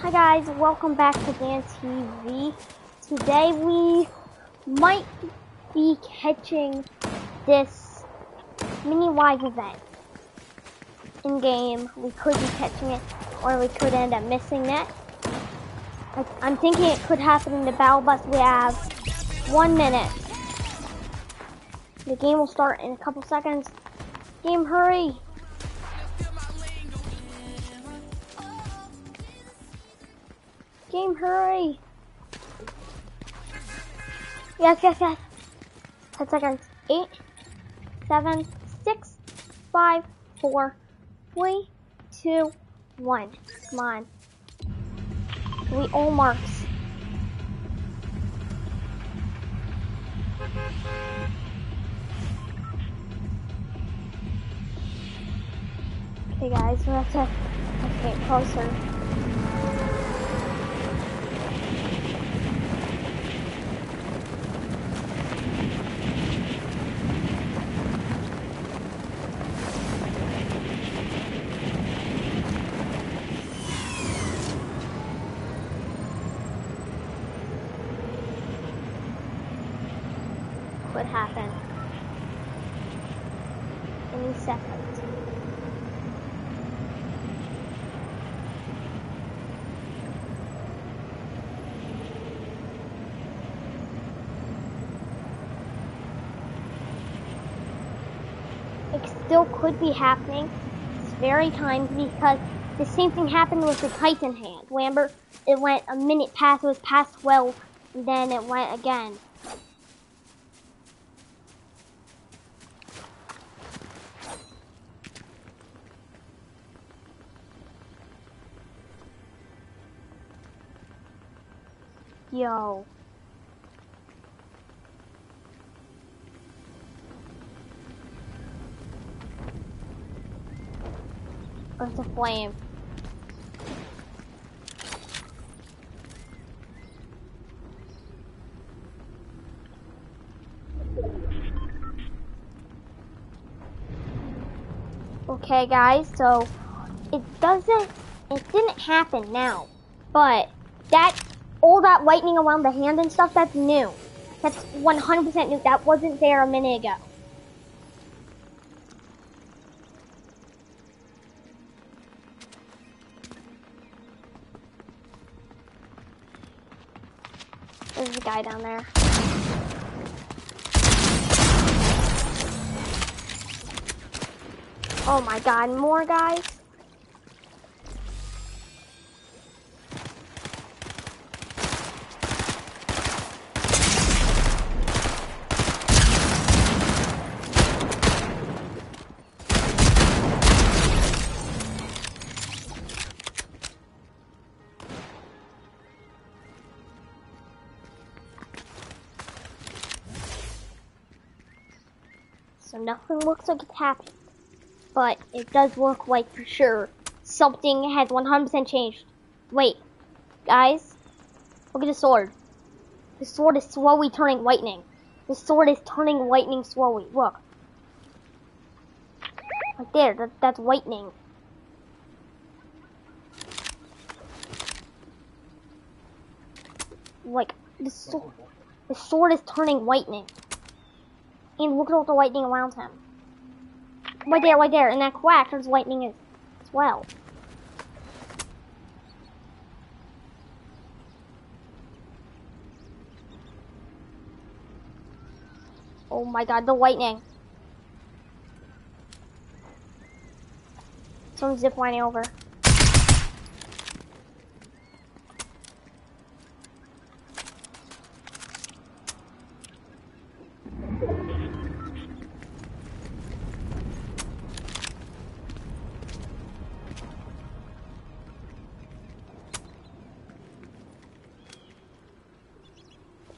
Hi guys, welcome back to Dan TV. Today we might be catching this mini live event in game. We could be catching it, or we could end up missing it. I'm thinking it could happen in the battle bus. We have one minute. The game will start in a couple seconds. Game, hurry! Game, hurry! Yes, yes, yes. Ten seconds. Eight, seven, six, five, four, three, two, one. Come on. We all marks. Okay guys, we have to get closer. Could happen. Any second. It still could be happening. It's very timed because the same thing happened with the Titan hand. Remember, it went a minute past, it was past 12, and then it went again. Yo. It's a flame. Okay, guys, so it doesn't, it didn't happen now, but that, all that lightning around the hand and stuff, that's new. That's 100% new. That wasn't there a minute ago. Guy down there. Oh my god, more guys? Nothing looks like it's happened. But it does look like for sure something has 100% changed. Wait, guys, look at the sword. The sword is slowly turning lightning. The sword is turning lightning slowly. Look. Right there, that, that's lightning. Like, the sword, the sword is turning lightning. And look at all the lightning around him. Right there, right there. And that quack, there's lightning as, well. Oh my god, the lightning. Someone's ziplining over.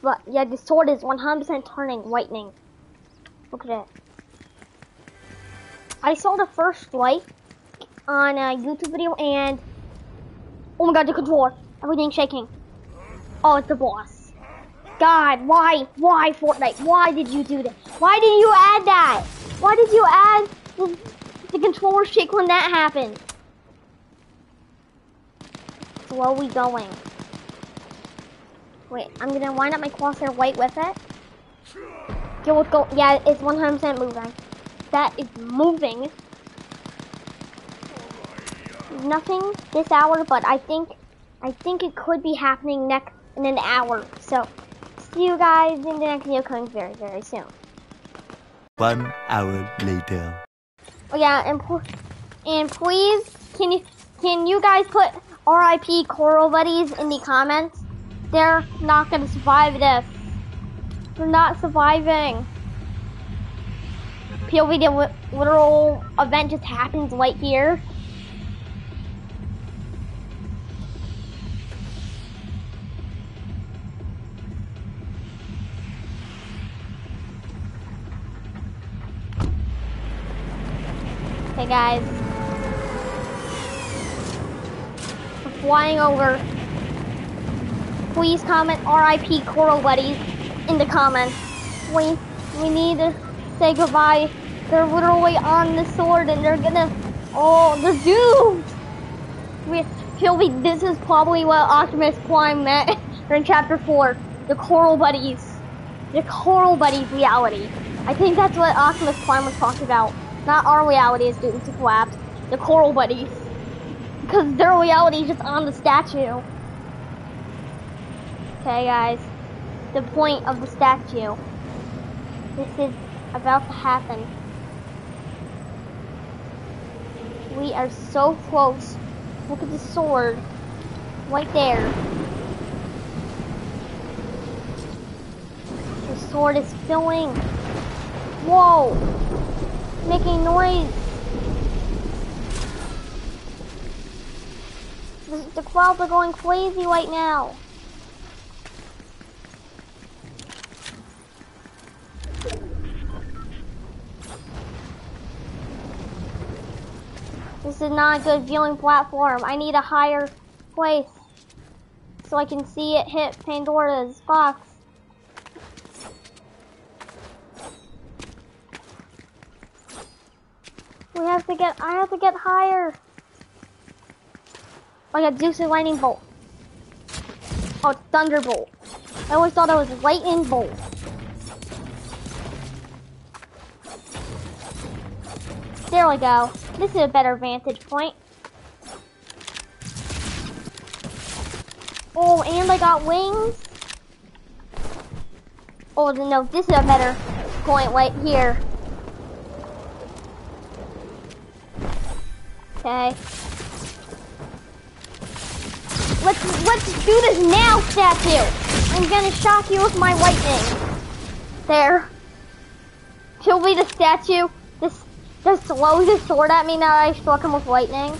But yeah, the sword is 100% turning lightning. Look at it. I saw the first light on a YouTube video and oh my god, the controller, everything shaking. Oh, it's the boss. God, why, why Fortnite? Why did you do that? Why did you add that? Why did you add the, the controller shake when that happened? slowly going. Wait, I'm gonna wind up my crosshair white with it. Okay, go. Yeah, it's 100% moving. That is moving. Nothing this hour, but I think I think it could be happening next in an hour. So, see you guys in the next video coming very, very soon. One hour later. Oh yeah, and and please, can you can you guys put R.I.P. Coral Buddies in the comments? They're not gonna survive this. They're not surviving. POV, the literal event just happens right here. Okay, guys. We're flying over. Please comment RIP Coral Buddies in the comments. We, we need to say goodbye. They're literally on the sword and they're gonna, oh, they're doomed. We, Pilby, this is probably what Optimus Prime met in chapter 4. The Coral Buddies. The Coral Buddies reality. I think that's what Optimus Prime was talking about. Not our reality is doomed to collapse. The coral buddies. Because their reality is just on the statue. Okay, guys. The point of the statue. This is about to happen. We are so close. Look at the sword. Right there. The sword is filling. Whoa! making noise. The, the clouds are going crazy right now. Is not a good viewing platform. I need a higher place so I can see it hit Pandora's box. We have to get, I have to get higher. I got Zeus Lightning Bolt. Oh, Thunderbolt. I always thought it was Lightning Bolt. There we go. This is a better vantage point. Oh, and I got wings. Oh, no, this is a better point right here. Okay. Let's let's do this now, statue. I'm gonna shock you with my lightning. There. Kill me the statue. Just throws his sword at me now I struck him with lightning.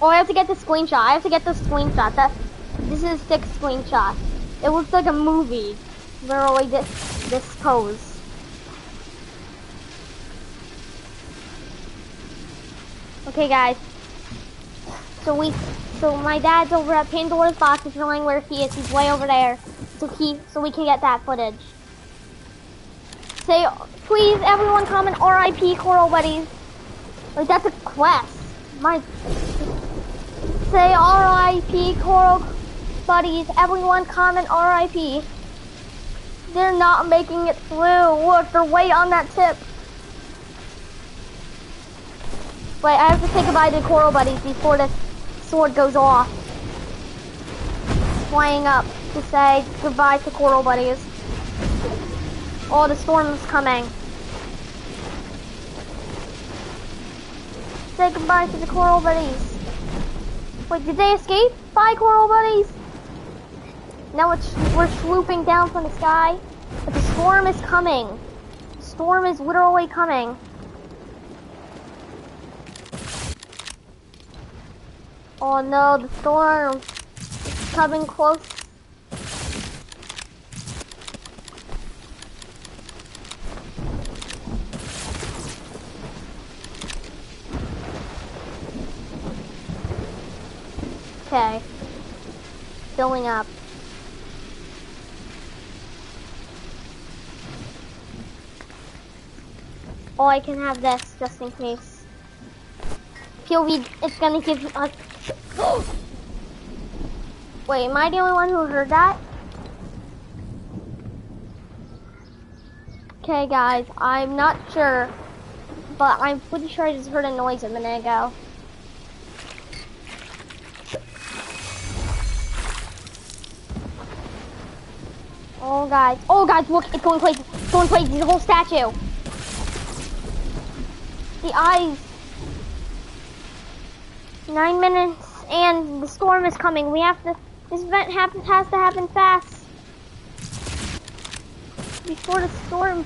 Oh, I have to get the screenshot. I have to get the screenshot. That this is a sick screenshot. It looks like a movie. Literally this this pose. Okay, guys. So we, so my dad's over at Pandora's box, is showing where he is. He's way over there. So he, so we can get that footage. Say, please, everyone, comment R.I.P. Coral Buddies. Like that's a quest. My. Say R.I.P. Coral Buddies. Everyone, comment R.I.P. They're not making it through. Look, they're way on that tip. Wait, I have to say goodbye to Coral Buddies before the sword goes off. Flying up to say goodbye to Coral Buddies. Oh, the storm is coming. Say goodbye to the Coral Buddies. Wait, did they escape? Bye, Coral Buddies! Now it's, we're swooping down from the sky, but the storm is coming. The storm is literally coming. Oh no, the storm is coming close. Okay. Filling up. Oh, I can have this just in case. POV, it's gonna give us Wait, am I the only one who heard that? Okay, guys, I'm not sure, but I'm pretty sure I just heard a noise a minute ago. Oh, guys. Oh, guys, look, it's going crazy. It's going crazy, the whole statue. The eyes. Nine minutes, and the storm is coming. We have to, this event has to happen fast. Before the storm.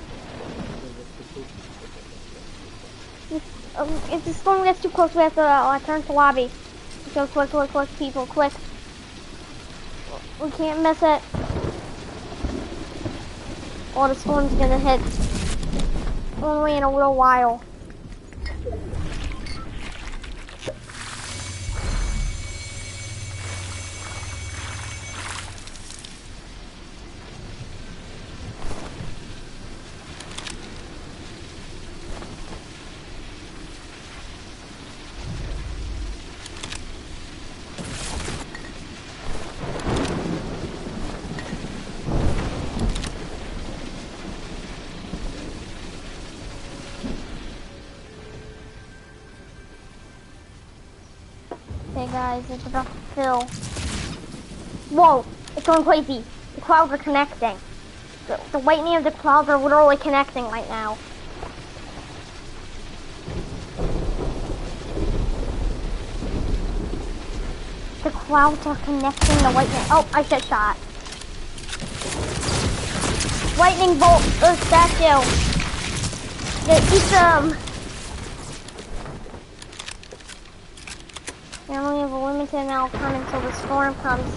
If, um, if the storm gets too close, we have to uh, turn to lobby. Go quick, quick, quick, people, quick. We can't miss it. Oh, the storm's gonna hit only in a little while. Okay guys, it's about to fill. Whoa, it's going crazy. The clouds are connecting. The, the lightning of the clouds are literally connecting right now. The clouds are connecting the lightning. Oh, I just shot. Lightning bolt, Earth statue. Yeah, eat them. We only have a limited amount of time until the storm comes.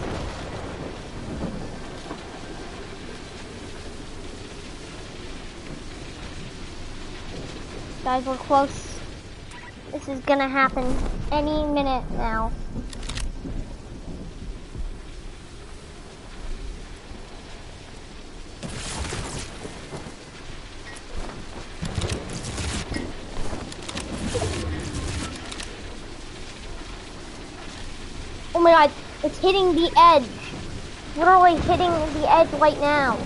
Guys, we're close. This is gonna happen any minute now. My god, it's hitting the edge. Literally hitting the edge right now.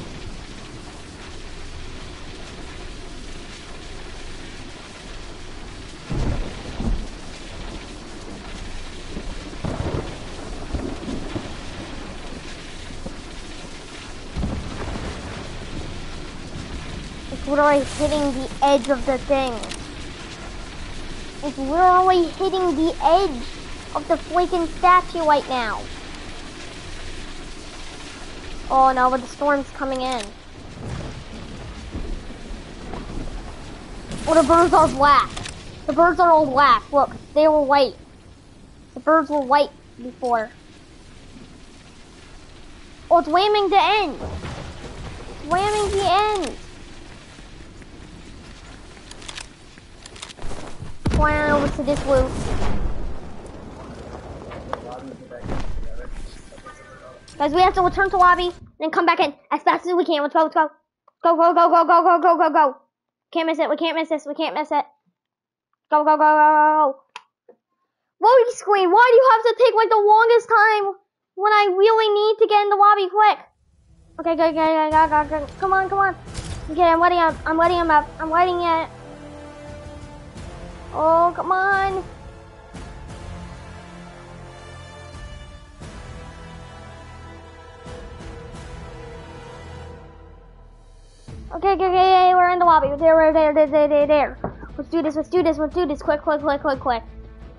It's literally hitting the edge of the thing. It's literally hitting the edge of the freaking statue right now. Oh no, but the storm's coming in. Oh, the birds are black. The birds are all black. Look, they were white. The birds were white before. Oh, it's whamming the end. It's whamming the end. Over to this loop. Guys, we have to return to lobby, then come back in as fast as we can. Let's go, let's go. Go, go, go, go, go, go, go, go, go. Can't miss it, we can't miss this, we can't miss it. Go, go, go, go, go. Loading screen, why do you have to take like the longest time when I really need to get in the lobby quick? Okay, go, go, go, go, go, go. Come on, come on. Okay, I'm letting him, I'm letting him up. I'm letting it. Oh, come on. Okay, okay, okay, we're in the lobby. There, we're there, there, there, there, there. Let's do this, let's do this, let's do this. Quick, quick, quick, quick, quick.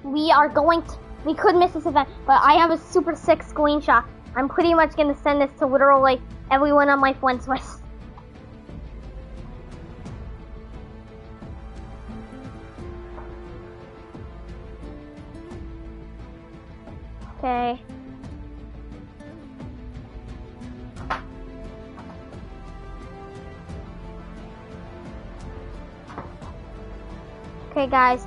We are going to, we could miss this event, but I have a super sick screenshot. I'm pretty much gonna send this to literally everyone on my friends list. Okay. Okay, guys.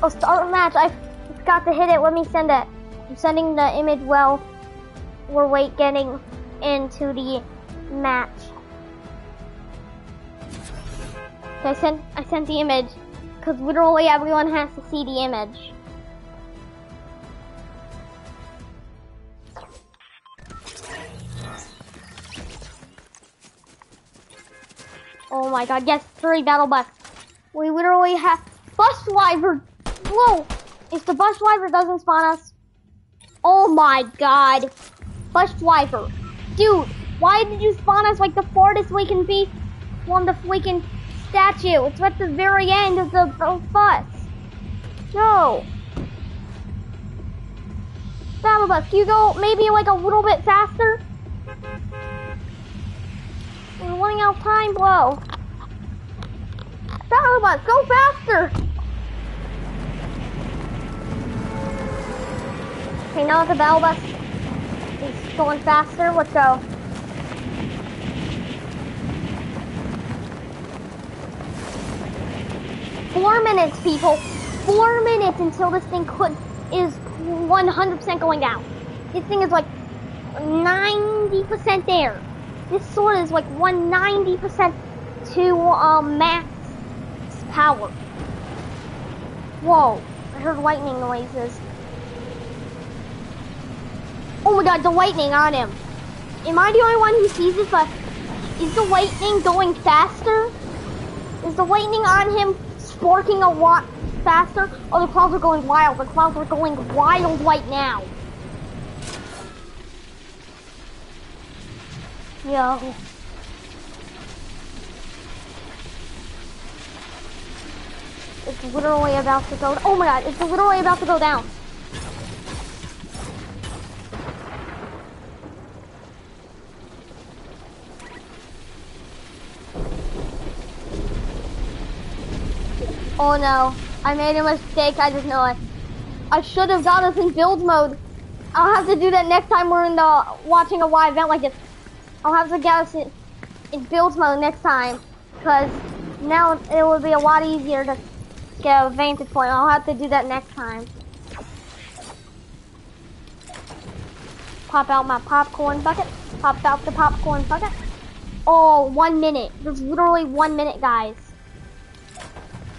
Oh, start a oh, match. I forgot to hit it. Let me send it. I'm sending the image well. We're wait getting into the match. So I sent I sent the image because literally everyone has to see the image. Oh my god, yes, three battle bucks. We literally have bus driver. Whoa! If the bus driver doesn't spawn us, oh my god, bus driver, dude, why did you spawn us like the farthest we can be from the freaking statue? It's at the very end of the, bus. No. Battle bus, can you go maybe like a little bit faster? We're running out of time, bro. Bus, go faster! Okay, now the battle bus is going faster, let's go. Four minutes, people. Four minutes until this thing could is 100% going down. This thing is like 90% there. This sword is like 190% to um, max power. Whoa, I heard lightning noises. Oh my god, the lightning on him. Am I the only one who sees it, but is the lightning going faster? Is the lightning on him sparking a lot faster? Oh, the clouds are going wild. The clouds are going wild right now. Yo. Literally about to go. Oh my god, it's literally about to go down. Oh no, I made a mistake, I just know it. I should have got us in build mode. I'll have to do that next time we're in the watching a live event like this. I'll have to get us in, in build mode next time. Because now it will be a lot easier to a vantage point. I'll have to do that next time. Pop out my popcorn bucket. Pop out the popcorn bucket. Oh, one minute. There's literally one minute, guys.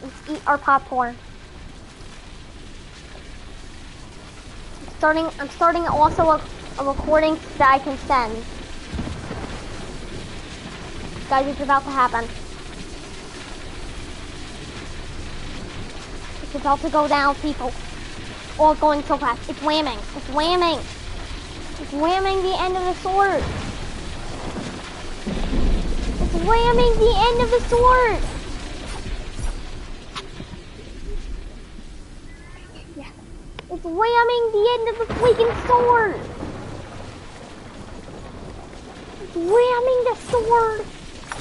Let's eat our popcorn. I'm starting, I'm starting also a, a recording that I can send. Guys, it's about to happen. It's about to go down, people. Oh, it's going so fast. It's whamming. It's whamming. It's whamming the end of the sword. It's whamming the end of the sword. Yeah. It's whamming the end of the freaking sword. It's whamming the sword.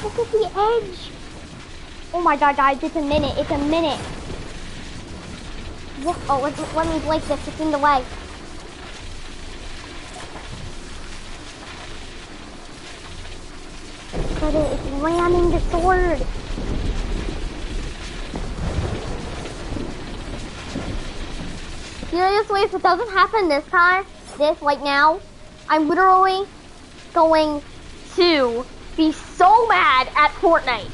Look at the edge. Oh my god, guys, it's a minute. It's a minute. Oh, let, let me break this. It's in the way. But it, it's ramming the sword. Seriously, if it doesn't happen this time, this, right now, I'm literally going to be so mad at Fortnite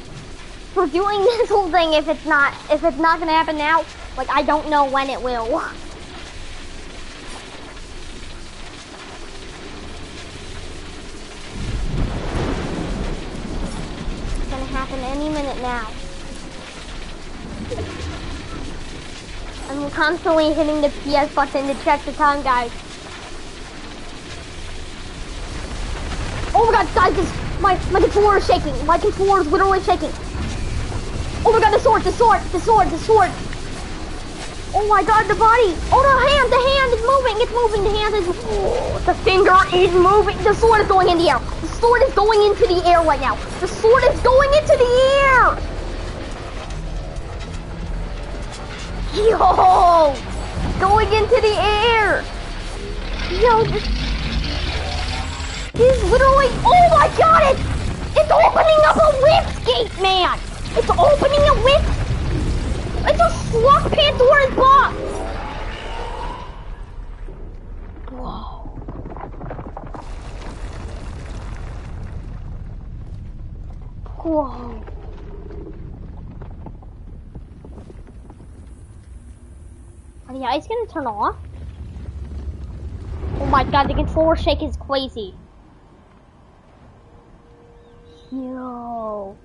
for doing this whole thing if it's not, if it's not gonna happen now. Like, I don't know when it will. It's gonna happen any minute now. I'm constantly hitting the PS button to check the time, guys. Oh my god, guys, this, my, my controller is shaking. My controller is literally shaking. Oh my god, the sword, the sword, the sword, the sword. Oh my god, the body! Oh, the hand! The hand is moving! It's moving! The hand is... Oh, the finger is moving! The sword is going in the air! The sword is going into the air right now! The sword is going into the air! Yo! Going into the air! Yo, this... Is literally... Oh my god! It's, it's opening up a lift gate, man! It's opening a lift it's a slug Pandora's box! Whoa. Whoa. Are the ice gonna turn off? Oh my god, the controller shake is crazy. Yo.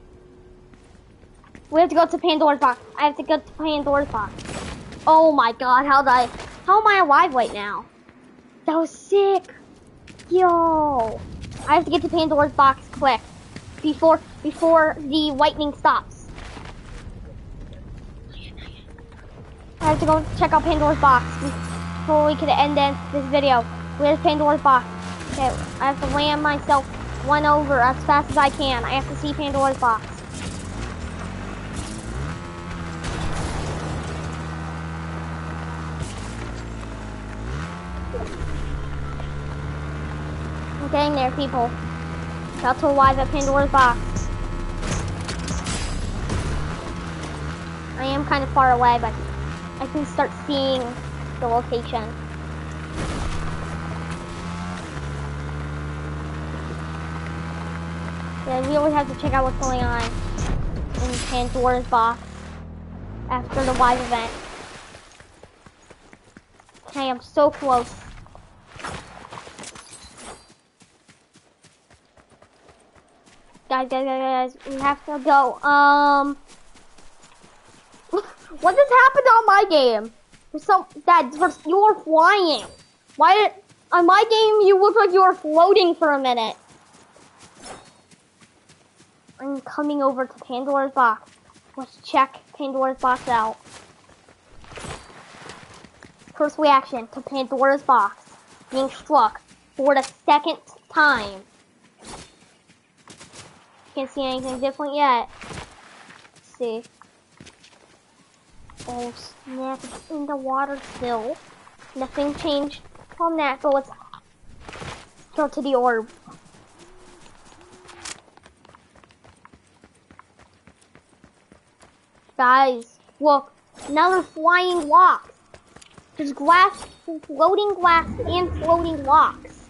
We have to go to Pandora's box. I have to go to Pandora's box. Oh my god, how did I... How am I alive right now? That was sick. Yo. I have to get to Pandora's box quick. Before, before the lightning stops. I have to go check out Pandora's box before we can end this video. Where's Pandora's box? Okay, I have to land myself one over as fast as I can. I have to see Pandora's box. I'm there, people. About to arrive at Pandora's box. I am kind of far away, but I can start seeing the location. Yeah, we always have to check out what's going on in Pandora's box after the live event. I'm so close. Guys, guys, guys, guys, we have to go. Um, what just happened on my game? There's some that you were flying. Why on my game you look like you were floating for a minute? I'm coming over to Pandora's box. Let's check Pandora's box out. First reaction to Pandora's box being struck for the second time. Can't see anything different yet. Let's see. Oh snap, it's in the water still. Nothing changed from that, but let's go to the orb. Guys, look, another flying locks. There's glass, floating glass, and floating locks.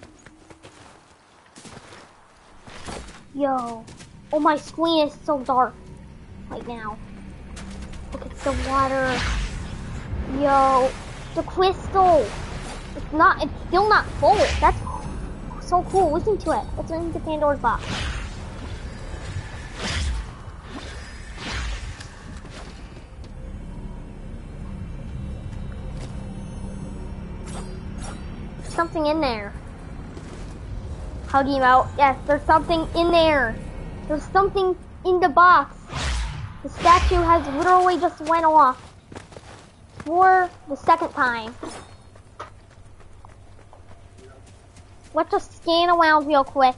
Yo. Oh, my screen is so dark right now. Look at the water. Yo. The crystal. It's not, it's still not full. That's so cool. Listen to it. Let's ring the Pandora's box. something in there. Hugging out. Yes, there's something in there. There's something in the box. The statue has literally just went off for the second time. Let's just scan around real quick.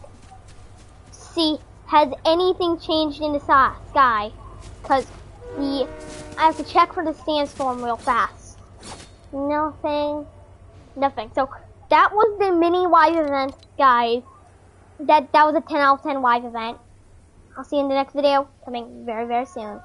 See, has anything changed in the sky? Because we, I have to check for the sandstorm real fast. Nothing. Nothing. So that was the mini live event, guys. That that was a 10 out of 10 live event. I'll see you in the next video, coming very, very soon.